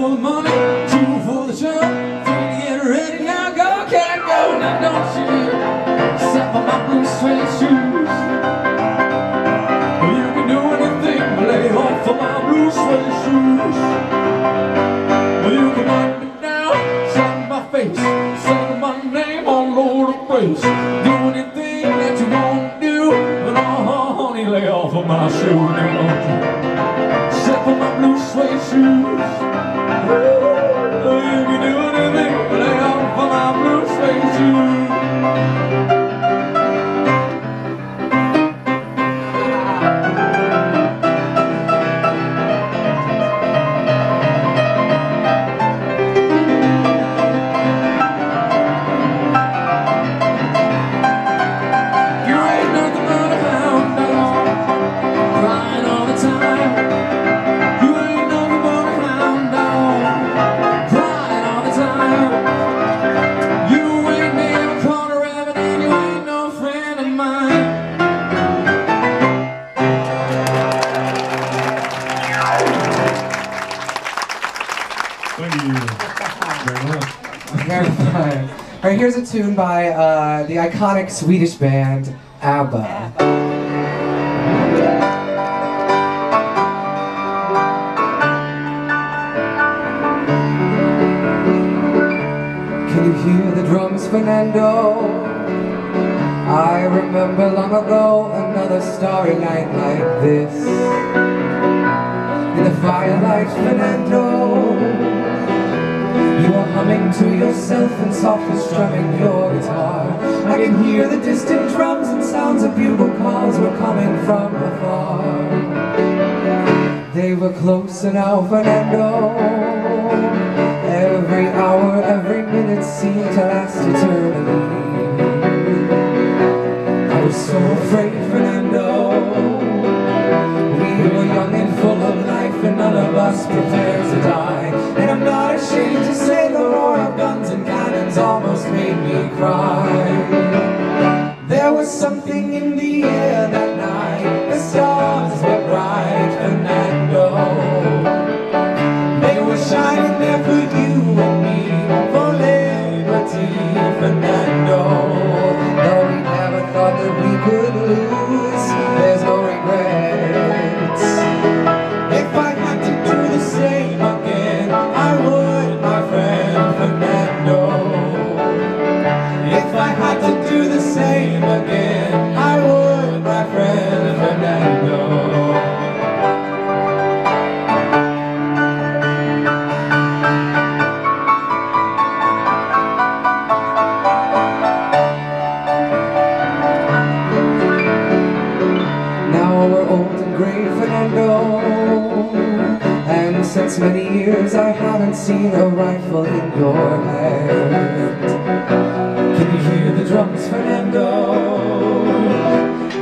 for the money, two for the show. Three to get ready, now go, cat, go. Now don't you step for my blue suede shoes. You can do anything but lay off of my blue suede shoes. You can knock me down, slap my face, say my name all over the place. Do anything that you want to do, but oh, honey, lay off of my shoes. Now, don't you step on my blue suede shoes. Very. Very. All right, here's a tune by uh, the iconic Swedish band ABBA. Can you hear the drums, Fernando? I remember long ago another starry night like this. In the firelight, Fernando. You are humming to yourself and softly strumming your guitar. I can hear the distant drums and sounds of bugle calls were coming from afar. They were closer now, Fernando. Every hour, every minute seemed to last eternity. I was so afraid, Fernando. We were young and full of life and none of us prepared almost made me cry. There was something in the air To do the same again. I would, my friend Fernando Now we're old and gray, Fernando. And since many years I haven't seen a rifle in your hand Can you hear the drums, Fernando?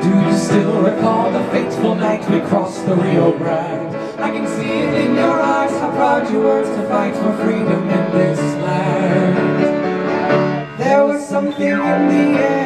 Do you still recall the fateful night we crossed the Rio Grande? I can see it in your eyes how proud you were to fight for freedom in this land there was something in the air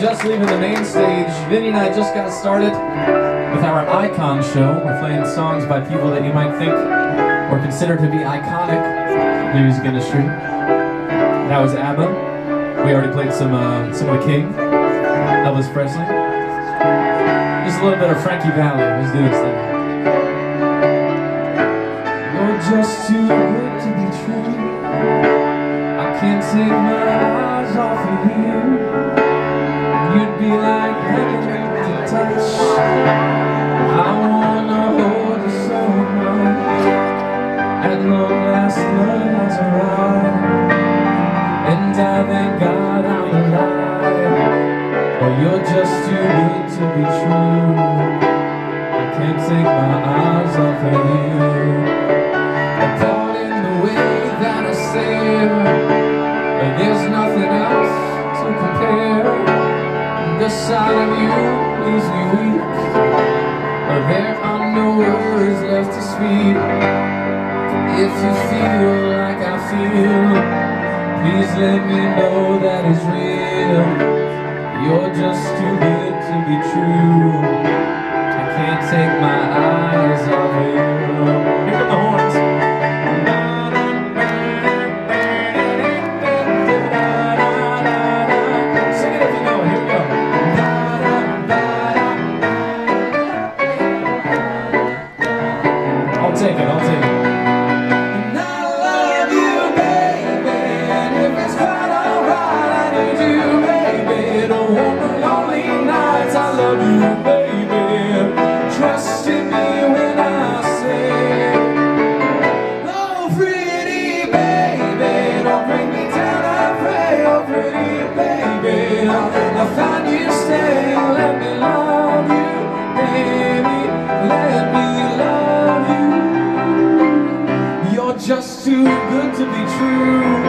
just leaving the main stage, Vinnie and I just got started with our Icon show. We're playing songs by people that you might think or consider to be iconic in the music industry. That was ABBA. We already played some uh, some of the King, Elvis Presley. Just a little bit of Frankie Valli. Let's do this thing. You're just too good to be true. I can't take my eyes off of you. Like heaven to touch. I wanna hold you so much. At long last, love has arrived, and I thank God I'm alive. Well, you're just too good to be true. I can't take my eyes off of you. Sight of you leaves me weak, there are no words left to speak. If you feel like I feel, please let me know that it's real. You're just too good to be true. I can't take my eyes off I'll take it. I'll just too good to be true.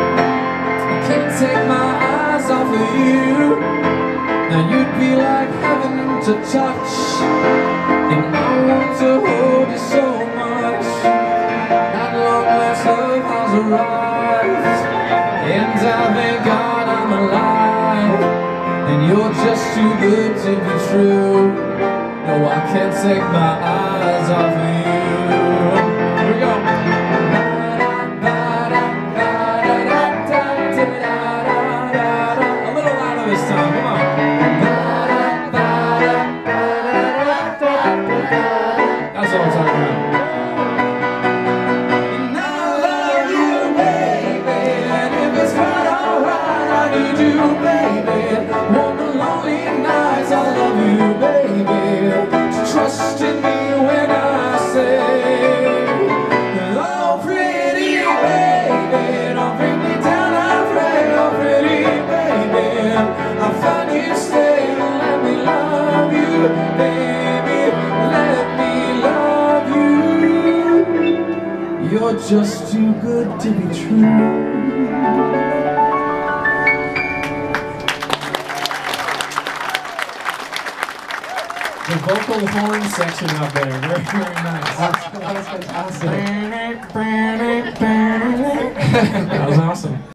I can't take my eyes off of you. Now you'd be like heaven to touch, and I want to hold you so much. At long last, love has arrived, and I thank God I'm alive. And you're just too good to be true. No, I can't take my eyes off of you. Here we go. Just too good to be true. The vocal horn section out there, very, very nice. That was fantastic. That was awesome.